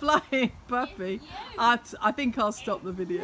flying puppy. I, I think I'll stop the video.